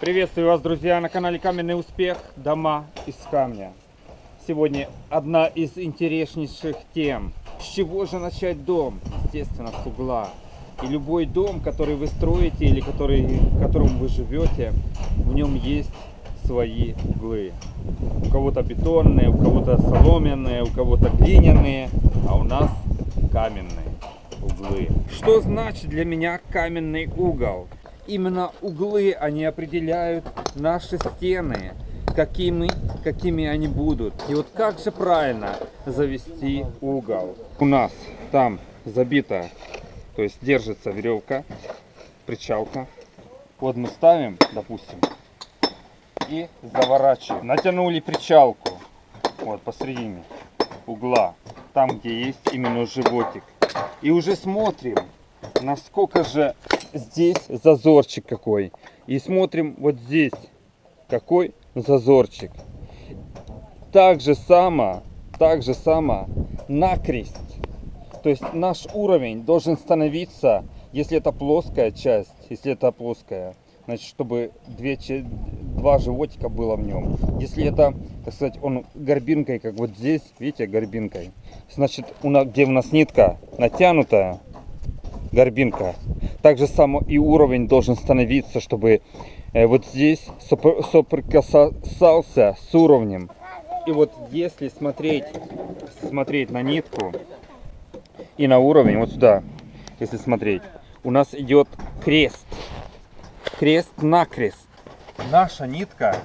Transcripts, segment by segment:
Приветствую вас, друзья, на канале Каменный Успех. Дома из камня. Сегодня одна из интереснейших тем. С чего же начать дом? Естественно, с угла. И любой дом, который вы строите или который, в котором вы живете, в нем есть свои углы. У кого-то бетонные, у кого-то соломенные, у кого-то глиняные, а у нас каменные углы. Что значит для меня каменный угол? Именно углы они определяют наши стены, какими, какими они будут. И вот как же правильно завести угол? У нас там забита, то есть держится веревка, причалка. Вот мы ставим, допустим, и заворачиваем. Натянули причалку, вот посередине угла, там где есть именно животик. И уже смотрим, насколько же здесь зазорчик какой. И смотрим вот здесь, какой зазорчик. Так же само, так же само накрест. То есть наш уровень должен становиться, если это плоская часть, если это плоская, значит, чтобы две, два животика было в нем. Если это, так сказать, он горбинкой, как вот здесь, видите, горбинкой, значит, у нас, где у нас нитка натянутая, горбинка, так же само и уровень должен становиться, чтобы э, вот здесь соприкасался с уровнем. И вот если смотреть, смотреть на нитку и на уровень, вот сюда, если смотреть, у нас идет крест. Крест на крест. Наша нитка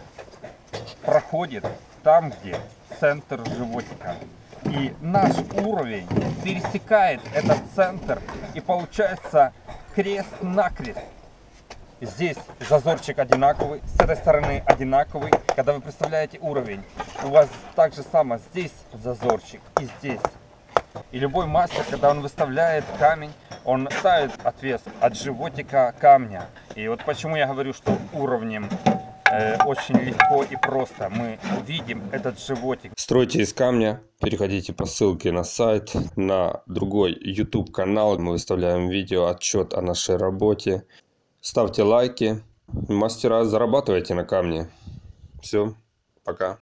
проходит там, где центр животика. И наш уровень пересекает этот центр и получается крест-накрест. Здесь зазорчик одинаковый, с этой стороны одинаковый. Когда вы представляете уровень, у вас так же само здесь зазорчик и здесь. И любой мастер, когда он выставляет камень, он ставит отвес от животика камня. И вот почему я говорю, что уровнем очень легко и просто мы видим этот животик. Стройте из камня, переходите по ссылке на сайт, на другой YouTube канал. Мы выставляем видео, отчет о нашей работе. Ставьте лайки. Мастера, зарабатывайте на камне. Все, пока.